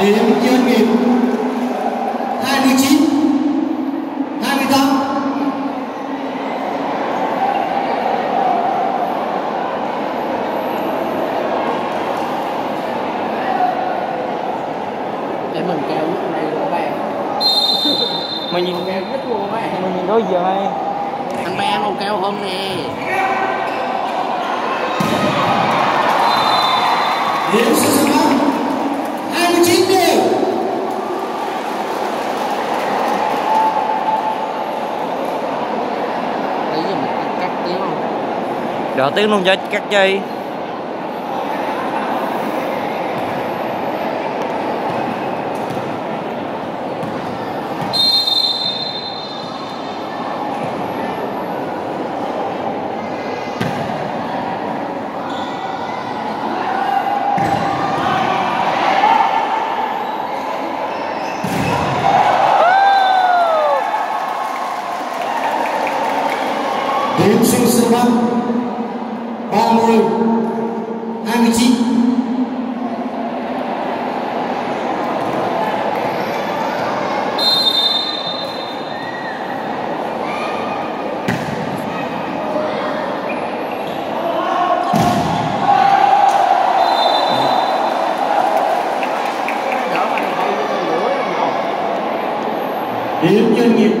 điểm chuyên nghiệp 29 28 để mình kêu lúc này của bạn mình nhìn kêu nhất luôn bạn mình nhìn đối giờ hay thằng ba còn kêu hôm nè điểm số sân bóng 29 đều lấy gì mình cắt tiếng không đỡ tiếng luôn cho các chơi điểm số sân bóng 30 29 điểm chuyên nghiệp.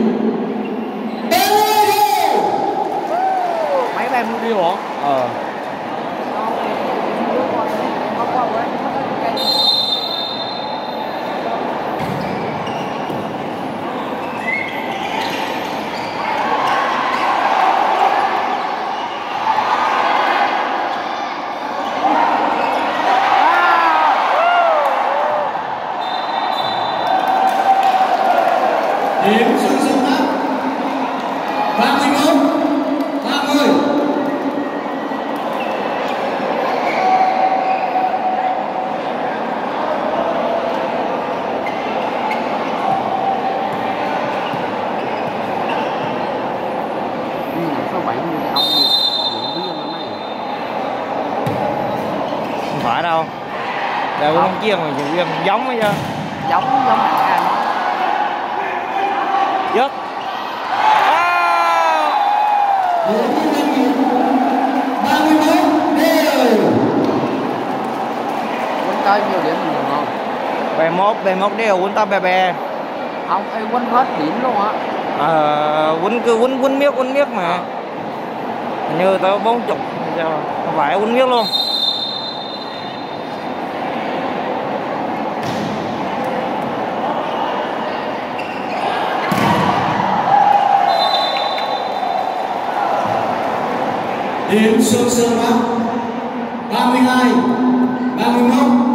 Mấy ba đi hả ờ điểm số sân bóng 31 30 ừ, số bảy mươi cái ông gì điện biết năm nay không phải đâu. Đều không. chiên mà viên giống ấy chứ. Giống giống dứt à! điểm chuyên nghiệp 31 đều quên tới nhiều điểm mình được không đều quýnh tao bè bè. Ông ấy quên hết điểm luôn á. Ờ quýnh cứ quýnh quýnh miết quýnh miết mà. Hình như tao bốn chục sao không phải quýnh miết luôn đến sương sương bắc 32 31